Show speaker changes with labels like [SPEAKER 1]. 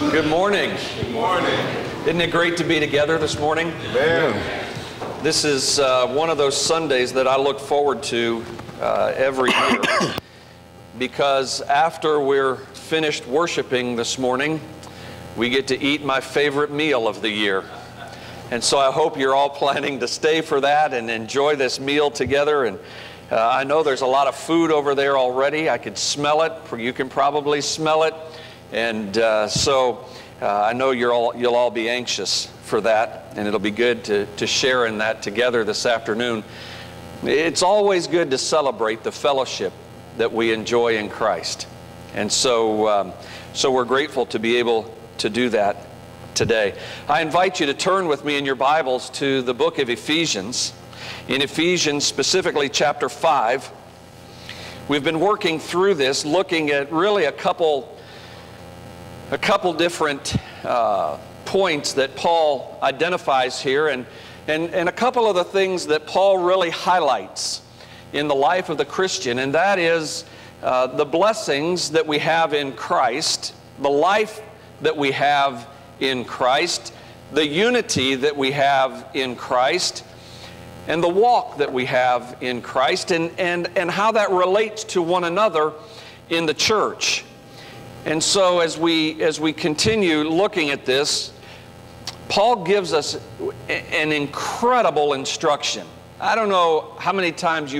[SPEAKER 1] Good morning.
[SPEAKER 2] Good morning.
[SPEAKER 1] Isn't it great to be together this morning?
[SPEAKER 2] Man.
[SPEAKER 1] This is uh, one of those Sundays that I look forward to uh, every year because after we're finished worshiping this morning, we get to eat my favorite meal of the year. And so I hope you're all planning to stay for that and enjoy this meal together. And uh, I know there's a lot of food over there already. I could smell it. For you can probably smell it. And uh, so uh, I know you're all, you'll all be anxious for that, and it'll be good to, to share in that together this afternoon. It's always good to celebrate the fellowship that we enjoy in Christ. And so, um, so we're grateful to be able to do that today. I invite you to turn with me in your Bibles to the book of Ephesians. In Ephesians, specifically chapter 5, we've been working through this, looking at really a couple a couple different uh, points that Paul identifies here and, and, and a couple of the things that Paul really highlights in the life of the Christian, and that is uh, the blessings that we have in Christ, the life that we have in Christ, the unity that we have in Christ, and the walk that we have in Christ, and, and, and how that relates to one another in the church. And so as we, as we continue looking at this, Paul gives us an incredible instruction. I don't know how many times you